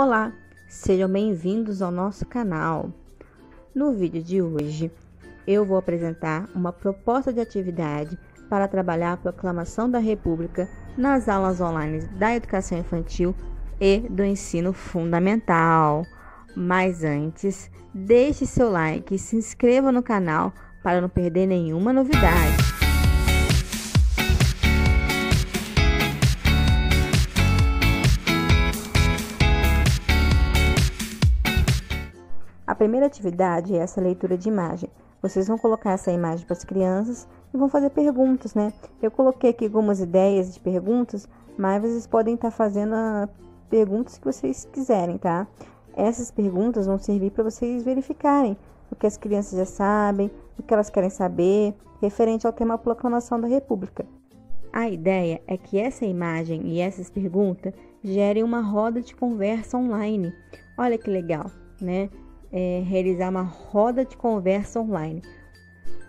Olá, sejam bem-vindos ao nosso canal. No vídeo de hoje, eu vou apresentar uma proposta de atividade para trabalhar a proclamação da República nas aulas online da educação infantil e do ensino fundamental. Mas antes, deixe seu like e se inscreva no canal para não perder nenhuma novidade. Primeira atividade é essa leitura de imagem. Vocês vão colocar essa imagem para as crianças e vão fazer perguntas, né? Eu coloquei aqui algumas ideias de perguntas, mas vocês podem estar fazendo a perguntas que vocês quiserem, tá? Essas perguntas vão servir para vocês verificarem o que as crianças já sabem, o que elas querem saber, referente ao tema Proclamação da República. A ideia é que essa imagem e essas perguntas gerem uma roda de conversa online. Olha que legal, né? É, realizar uma roda de conversa online.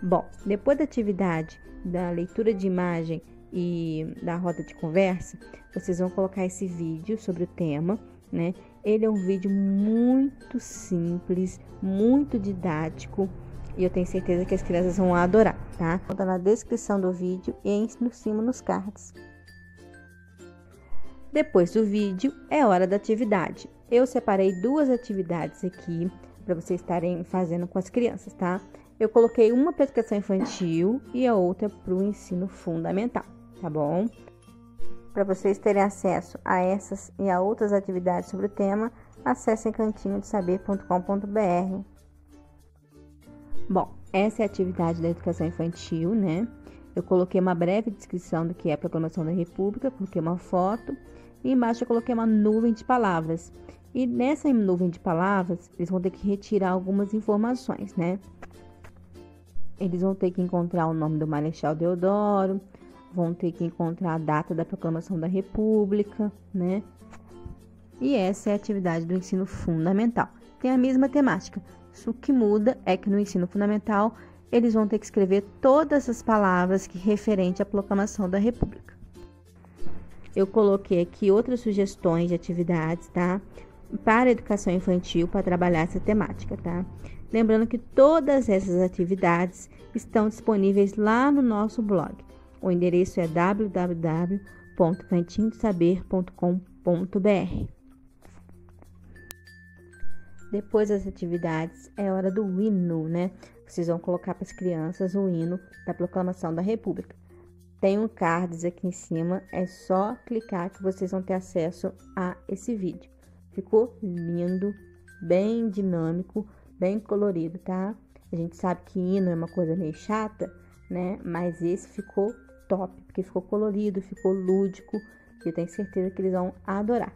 Bom, depois da atividade da leitura de imagem e da roda de conversa, vocês vão colocar esse vídeo sobre o tema, né? Ele é um vídeo muito simples, muito didático e eu tenho certeza que as crianças vão adorar, tá? Tá na descrição do vídeo e em cima nos cards. Depois do vídeo é hora da atividade. Eu separei duas atividades aqui para vocês estarem fazendo com as crianças, tá? Eu coloquei uma para educação infantil e a outra para o ensino fundamental, tá bom? Para vocês terem acesso a essas e a outras atividades sobre o tema, acessem cantinhodesaber.com.br. Bom, essa é a atividade da educação infantil, né? Eu coloquei uma breve descrição do que é a proclamação da República, coloquei uma foto e embaixo eu coloquei uma nuvem de palavras. E nessa nuvem de palavras, eles vão ter que retirar algumas informações, né? Eles vão ter que encontrar o nome do Marechal Deodoro, vão ter que encontrar a data da proclamação da República, né? E essa é a atividade do ensino fundamental. Tem a mesma temática. O que muda é que no ensino fundamental eles vão ter que escrever todas as palavras que referente à proclamação da República. Eu coloquei aqui outras sugestões de atividades, tá? Para a educação infantil para trabalhar essa temática, tá? Lembrando que todas essas atividades estão disponíveis lá no nosso blog. O endereço é www.cantinhodesaber.com.br. Depois das atividades é hora do hino, né? Vocês vão colocar para as crianças o hino da proclamação da República. Tem um cards aqui em cima, é só clicar que vocês vão ter acesso a esse vídeo. Ficou lindo, bem dinâmico, bem colorido, tá? A gente sabe que hino é uma coisa meio chata, né? Mas esse ficou top, porque ficou colorido, ficou lúdico, e eu tenho certeza que eles vão adorar.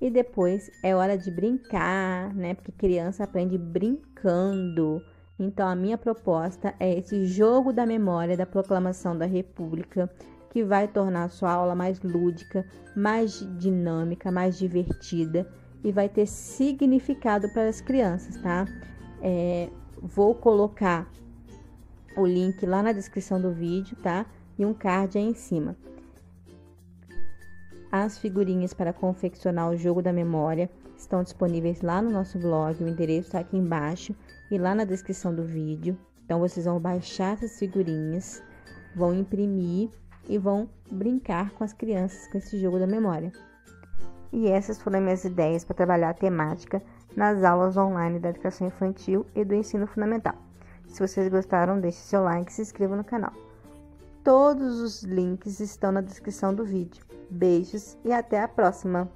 E depois é hora de brincar, né? Porque criança aprende brincando. Então a minha proposta é esse jogo da memória da proclamação da República que vai tornar a sua aula mais lúdica, mais dinâmica, mais divertida e vai ter significado para as crianças, tá? É, vou colocar o link lá na descrição do vídeo, tá? E um card aí em cima. As figurinhas para confeccionar o jogo da memória estão disponíveis lá no nosso blog, o endereço está aqui embaixo e lá na descrição do vídeo. Então vocês vão baixar essas figurinhas, vão imprimir e vão brincar com as crianças com esse jogo da memória. E essas foram minhas ideias para trabalhar a temática nas aulas online da educação infantil e do ensino fundamental. Se vocês gostaram, deixe seu like e se inscreva no canal. Todos os links estão na descrição do vídeo. Beijos e até a próxima!